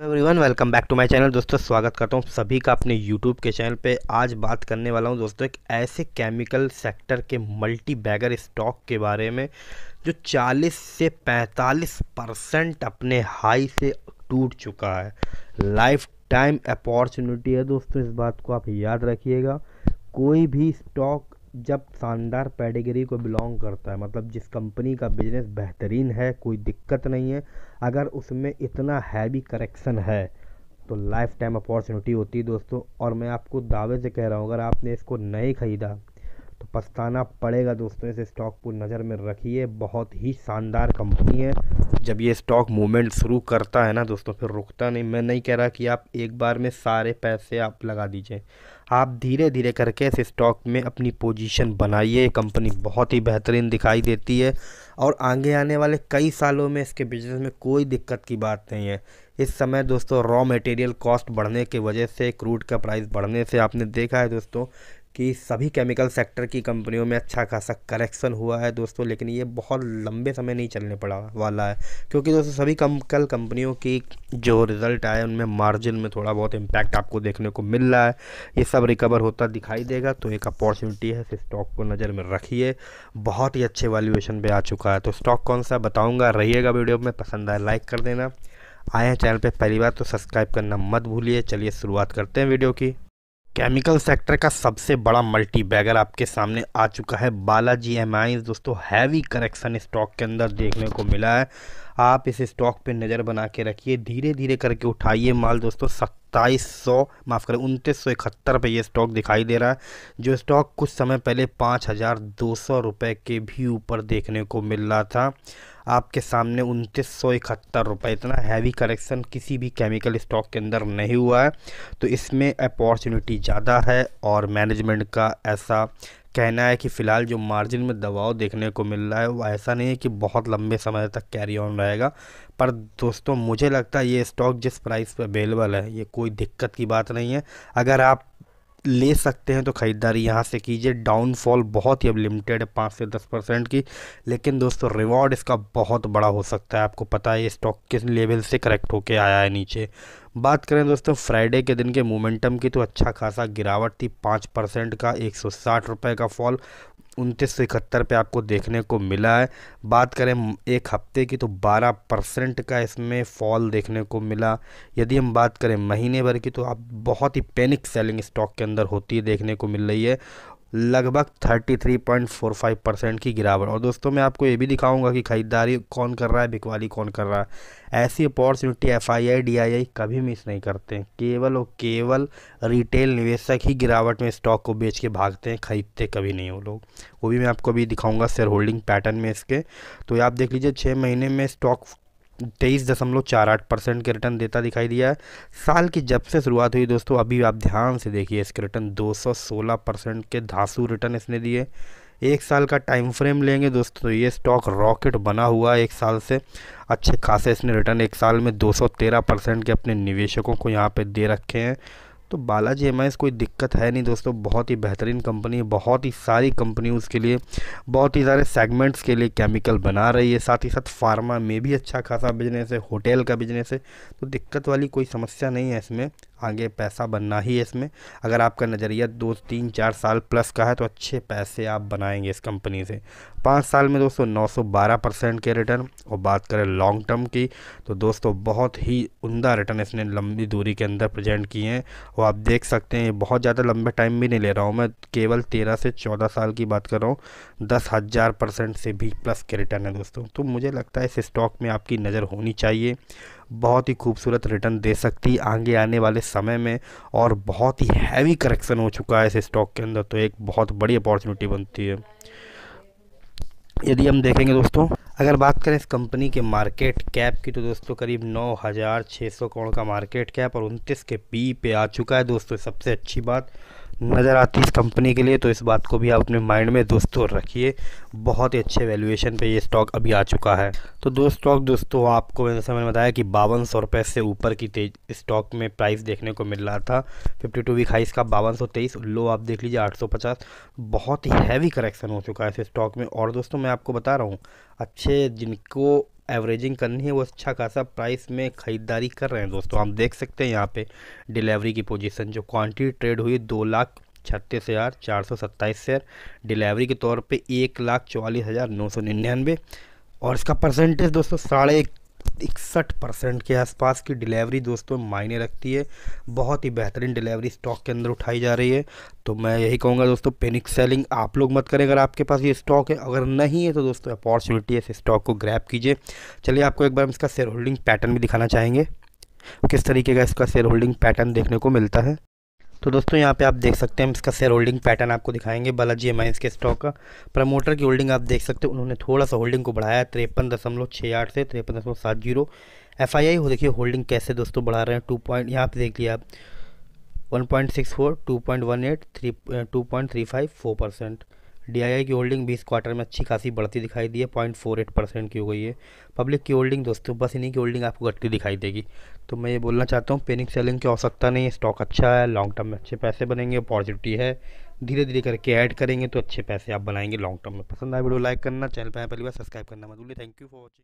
Everyone welcome back to my channel दोस्तों, स्वागत करता हूँ सभी का अपने यूट्यूब के चैनल पे। आज बात करने वाला हूँ दोस्तों एक ऐसे केमिकल सेक्टर के मल्टी बैगर स्टॉक के बारे में, जो 40 से 45 परसेंट अपने हाई से टूट चुका है। लाइफ टाइम अपॉर्चुनिटी है दोस्तों, इस बात को आप याद रखिएगा। कोई भी स्टॉक जब शानदार पेडिग्री को बिलोंग करता है मतलब जिस कंपनी का बिज़नेस बेहतरीन है, कोई दिक्कत नहीं है, अगर उसमें इतना हैवी करेक्शन है तो लाइफ टाइम अपॉर्चुनिटी होती है दोस्तों। और मैं आपको दावे से कह रहा हूँ, अगर आपने इसको नहीं ख़रीदा पछताना पड़ेगा दोस्तों, इस स्टॉक को नज़र में रखिए। बहुत ही शानदार कंपनी है। जब ये स्टॉक मूवमेंट शुरू करता है ना दोस्तों, फिर रुकता नहीं। मैं नहीं कह रहा कि आप एक बार में सारे पैसे आप लगा दीजिए। आप धीरे धीरे करके इस स्टॉक में अपनी पोजीशन बनाइए। कंपनी बहुत ही बेहतरीन दिखाई देती है। और आगे आने वाले कई सालों में इसके बिज़नेस में कोई दिक्कत की बात नहीं है। इस समय दोस्तों रॉ मटेरियल कॉस्ट बढ़ने की वजह से क्रूड का प्राइस बढ़ने से आपने देखा है दोस्तों कि सभी केमिकल सेक्टर की कंपनियों में अच्छा खासा करेक्शन हुआ है दोस्तों, लेकिन ये बहुत लंबे समय नहीं चलने पड़ा वाला है। क्योंकि दोस्तों, सभी केमिकल कंपनियों की जो रिज़ल्ट आए, उनमें मार्जिन में थोड़ा बहुत इम्पैक्ट आपको देखने को मिल रहा है। ये सब रिकवर होता दिखाई देगा तो एक अपॉर्चुनिटी है इस स्टॉक को नज़र में रखिए। बहुत ही अच्छे वैल्यूएशन पर आ चुका है। तो स्टॉक कौन सा बताऊँगा, रहिएगा वीडियो में, पसंद आए लाइक कर देना। आए हैं चैनल पर पहली बार तो सब्सक्राइब करना मत भूलिए। चलिए शुरुआत करते हैं वीडियो की। केमिकल सेक्टर का सबसे बड़ा मल्टी बैगर आपके सामने आ चुका है। बालाजी एम दोस्तों, हैवी करेक्शन स्टॉक के अंदर देखने को मिला है। आप इस स्टॉक पे नज़र बना के रखिए धीरे धीरे करके उठाइए माल, दोस्तों सत्ताईस सौ, माफ़ करें, उनतीस सौ इकहत्तर पर यह स्टॉक दिखाई दे रहा है, जो स्टॉक कुछ समय पहले पाँच हज़ार दो सौ रुपये के भी ऊपर देखने को मिल रहा था। आपके सामने उनतीस सौ इकहत्तर रुपये इतना हैवी करेक्शन किसी भी केमिकल स्टॉक के अंदर नहीं हुआ है। तो इसमें अपॉर्चुनिटी ज़्यादा है और मैनेजमेंट का ऐसा कहना है कि फ़िलहाल जो मार्जिन में दबाव देखने को मिल रहा है, वो ऐसा नहीं है कि बहुत लंबे समय तक कैरी ऑन रहेगा। पर दोस्तों, मुझे लगता है ये स्टॉक जिस प्राइस पर अवेलेबल है, ये कोई दिक्कत की बात नहीं है। अगर आप ले सकते हैं तो ख़रीदारी यहाँ से कीजिए। डाउनफॉल बहुत ही अब लिमिटेड है, पाँच से दस परसेंट की। लेकिन दोस्तों रिवॉर्ड इसका बहुत बड़ा हो सकता है। आपको पता है, ये स्टॉक किस लेवल से करेक्ट होके आया है नीचे। बात करें दोस्तों फ्राइडे के दिन के मोमेंटम की तो अच्छा खासा गिरावट थी। पाँच परसेंट का एक सौ साठ रुपये का फॉल उनतीस सौ इकहत्तर पर आपको देखने को मिला है। बात करें एक हफ़्ते की तो 12 परसेंट का इसमें फॉल देखने को मिला। यदि हम बात करें महीने भर की तो आप बहुत ही पैनिक सेलिंग स्टॉक के अंदर होती है, देखने को मिल रही है। लगभग 33.45 परसेंट की गिरावट। और दोस्तों, मैं आपको ये भी दिखाऊँगा कि ख़रीदारी कौन कर रहा है, बिकवाली कौन कर रहा है। ऐसी opportunity F I I D I I कभी मिस नहीं करते हैं। केवल और केवल रिटेल निवेशक ही गिरावट में स्टॉक को बेच के भागते हैं, खरीदते कभी नहीं वो लोग। वो भी मैं आपको अभी दिखाऊँगा शेयर होल्डिंग पैटर्न में इसके। तो आप देख लीजिए छः महीने में स्टॉक तेईस दशमलव चार आठ परसेंट के रिटर्न देता दिखाई दिया है। साल की जब से शुरुआत हुई दोस्तों, अभी आप ध्यान से देखिए, इसके रिटर्न दो सौ सोलह परसेंट के धांसू रिटर्न इसने दिए। एक साल का टाइम फ्रेम लेंगे दोस्तों तो ये स्टॉक रॉकेट बना हुआ है एक साल से। अच्छे खासे इसने रिटर्न एक साल में 213 परसेंट के अपने निवेशकों को यहाँ पर दे रखे हैं। तो बालाजी एम कोई दिक्कत है नहीं दोस्तों, बहुत ही बेहतरीन कंपनी है, बहुत ही सारी कंपनी उसके लिए, बहुत ही सारे सेगमेंट्स के लिए केमिकल बना रही है, साथ ही साथ फार्मा में भी अच्छा खासा बिज़नेस है होटल का बिज़नेस है तो दिक्कत वाली कोई समस्या नहीं है इसमें। आगे पैसा बनना ही है इसमें। अगर आपका नज़रिया दो, तीन, चार साल प्लस का है तो अच्छे पैसे आप बनाएँगे इस कंपनी से। पाँच साल में दोस्तों 912 परसेंट के रिटर्न, और बात करें लॉन्ग टर्म की तो दोस्तों बहुत ही उमदा रिटर्न इसने लंबी दूरी के अंदर प्रजेंट किए हैं। और आप देख सकते हैं, बहुत ज़्यादा लंबे टाइम भी नहीं ले रहा हूँ मैं, केवल तेरह से चौदह साल की बात कर रहा हूँ, दस हज़ार परसेंट से भी प्लस के रिटर्न है दोस्तों। तो मुझे लगता है इस स्टॉक में आपकी नज़र होनी चाहिए। बहुत ही खूबसूरत रिटर्न दे सकती आगे आने वाले समय में और बहुत ही हैवी करेक्शन हो चुका है इस स्टॉक के अंदर तो एक बहुत बड़ी अपॉर्चुनिटी बनती है। यदि हम देखेंगे दोस्तों, अगर बात करें इस कंपनी के मार्केट कैप की तो दोस्तों करीब नौ हज़ार छः सौ करोड़ का मार्केट कैप और उनतीस के पी पे आ चुका है। दोस्तों, सबसे अच्छी बात नज़र आती इस कंपनी के लिए तो इस बात को भी आप अपने माइंड में दोस्तों रखिए। बहुत ही अच्छे वैल्यूएशन पे ये स्टॉक अभी आ चुका है। तो दो स्टॉक दोस्तों, आपको मैंने बताया कि बावन सौ रुपये से ऊपर की तेज स्टॉक में प्राइस देखने को मिल रहा था। फिफ्टी टू वीक हाई इसका बावन सौ तेईस लो आप देख लीजिए आठ सौ पचास। बहुत ही हैवी करेक्शन हो चुका है इस स्टॉक में। और दोस्तों, मैं आपको बता रहा हूँ, अच्छे जिनको एवरेजिंग करनी है, वो अच्छा खासा प्राइस में ख़रीदारी कर रहे हैं दोस्तों। आप देख सकते हैं यहाँ पे डिलीवरी की पोजीशन जो क्वांटिटी ट्रेड हुई दो लाख छत्तीस हज़ार चार सौ सत्ताईस शेयर डिलीवरी के तौर पे एक लाख चौवालीस हज़ार नौ सौ निन्यानवे। और इसका परसेंटेज दोस्तों साढ़े इकसठ परसेंट के आसपास की डिलीवरी दोस्तों मायने रखती है। बहुत ही बेहतरीन डिलीवरी स्टॉक के अंदर उठाई जा रही है। तो मैं यही कहूँगा दोस्तों, पेनिक सेलिंग आप लोग मत करें। अगर आपके पास ये स्टॉक है, अगर नहीं है तो दोस्तों अपॉर्चुनिटी है, इस स्टॉक को ग्रैप कीजिए। चलिए आपको एक बार हम इसका शेयर होल्डिंग पैटर्न भी दिखाना चाहेंगे। किस तरीके का इसका शेयर होल्डिंग पैटर्न देखने को मिलता है? तो दोस्तों, यहाँ पे आप देख सकते हैं इसका शेयर होल्डिंग पैटर्न आपको दिखाएँगे बालाजी एम के स्टॉक का। प्रमोटर की होल्डिंग आप देख सकते हैं, उन्होंने थोड़ा सा होल्डिंग को बढ़ाया, तिरपन दशमलव छः आठ से तिरपन दशमलव सात ज़ीरो। एफ़ आई आई हो देखिए होल्डिंग कैसे दोस्तों बढ़ा रहे हैं टू पॉइंट यहाँ पे देख लिया आप one point six four two point one eight three two point three five four percent D की होल्डिंग भी इस क्वार्टर में अच्छी खासी बढ़ती दिखाई दी है पॉइंट फोर एट परसेंट की हो गई है। पब्लिक की होल्डिंग दोस्तों, बस इन्हीं की होल्डिंग आपको घटती दिखाई देगी। तो मैं ये बोलना चाहता हूँ पेनिक सेलिंग की आवश्यकता नहीं स्टॉक अच्छा है लॉन्ग टर्म में अच्छे पैसे बनेंगे अपॉर्चुनिटी है। धीरे धीरे करके ऐड करेंगे तो अच्छे पैसे आप बनाएँगे लॉन्ग टर्म में। पसंद आए वीडियो लाइक करना चैनल पर पहली बार सब्सक्राइब करना मत थैंक यू फॉर वॉचिंग